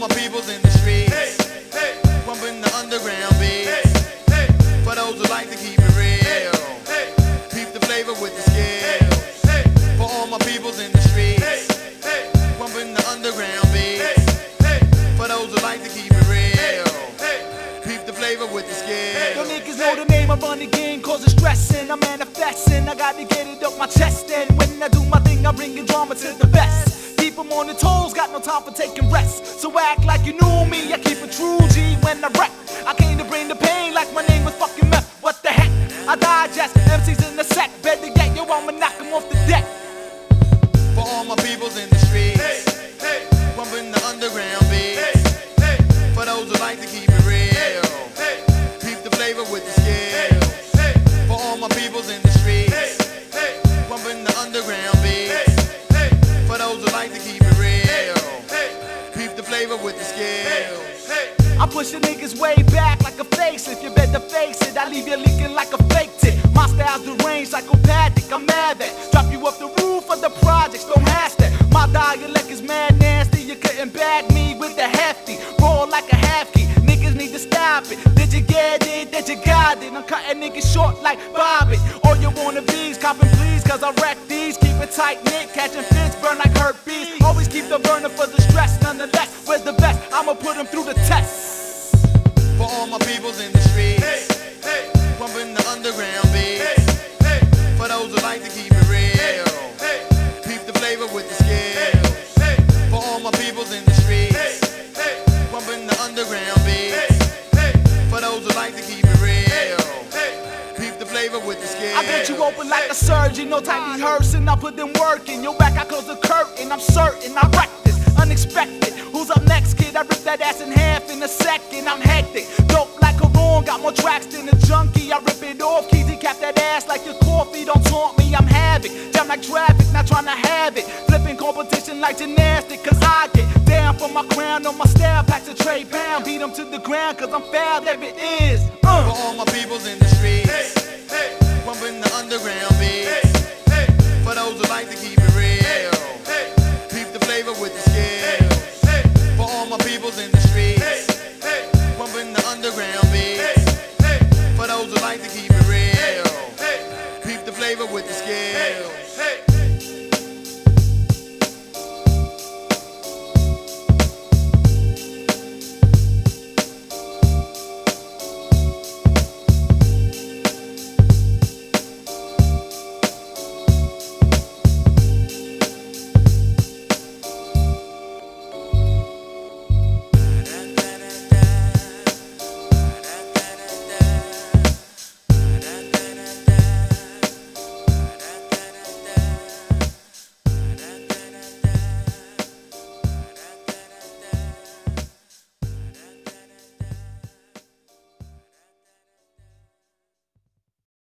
my peoples in the streets, pumping the underground beats. For those who like to keep it real, keep the flavor with the skills. For all my peoples in the streets, pumping the underground beats. For those who like to keep it real, keep the flavor with the Yo, skills. niggas know the name, I run the game, causing stressing. I'm manifesting, I gotta get it up my chest. And when I do my thing, I bring the drama to the best. Keep 'em on the toes, got no time for taking rest. So act like you knew me, I keep it true G when I rap. I came to bring the pain like my name was fucking meth. What the heck? I digest MCs in the set, better get yo, I'ma knock 'em off the deck. For all my peoples in the streets, pumping the underground beats. For those who like to keep it real, keep the flavor with the skills. For all my peoples in the streets, pumping the underground push the niggas way back like a face. If You better face it. I leave you leaking like a fake tip. My style's deranged, psychopathic. I'm mad that drop you off the roof of the projects. Don't ask that. My dialect is mad nasty. You couldn't bag me with the hefty. Roll like a half key. Niggas need to stop it. Did you get it? Did you got it? I'm cutting niggas short like Bobbitt. All you wanna be's copping please, cause I wreck these. Keep it tight knit, catching fits, burn like herpes. Always keep the burner for the all my peoples in the streets, pumping the underground beats. For those who like to keep it real, keep the flavor with the skills. For all my peoples in the streets, pumping the underground beats. For those who like to keep it real, keep the flavor with the skills. I bet you open like a surgeon, no time rehearsing. I put them work in your back, I close the curtain. I'm certain I wreck this, unexpected. Who's up next, kid? I rip that ass in half in a second. I'm hectic, dope like a wrong. Got more tracks than a junkie. I rip it off, Keezy cap that ass like your coffee. Don't taunt me, I'm havoc. Jam like traffic, not trying to have it. Flipping competition like gymnastic, cause I get down for my crown on my style. Packs a tray pound, beat 'em to the ground, cause I'm foul, that it is. For Uh. all my peoples in the streets, pumping the underground beats.